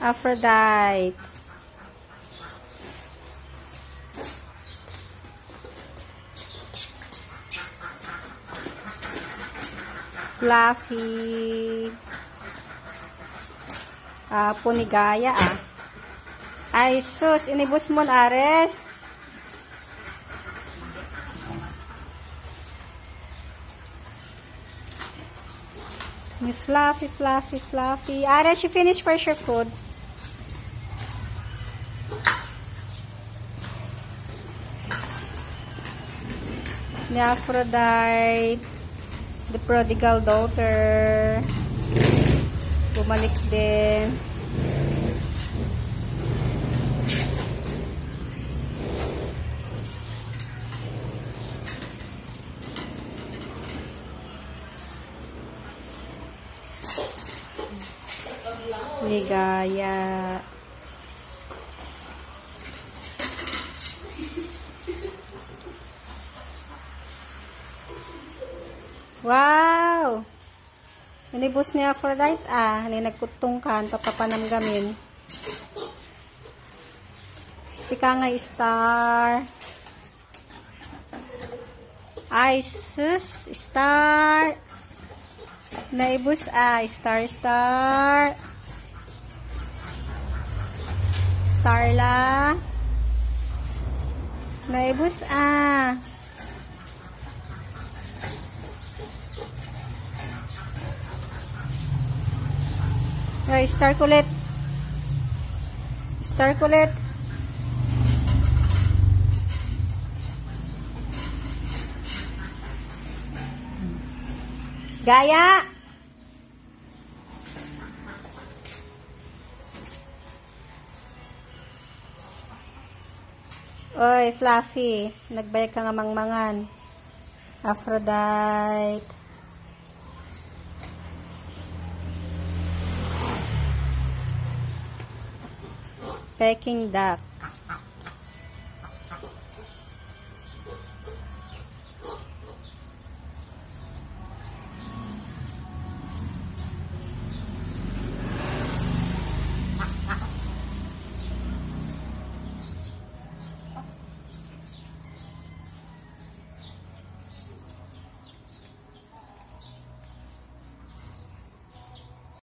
Aphrodite. Fluffy. Ah, punigaya ah. Ay, sus, inibus mo na, Ares. Fluffy, fluffy, fluffy. Ares, you finished first your food. The Aphrodite. The prodigal daughter. Bumalik din. Ligaya. Wow! Nanibus ni Aphrodite ah. Hani nagkutungkan, papapanamgamin. Si Kangay Star. Isis Star. Naibus ah. Star, star. Starla. Naibus ah. Ay, star kulit. Star kulit. Gaya! Oy, Fluffy. Nagbay ka nga mangmangan. Aphrodite. até quem dá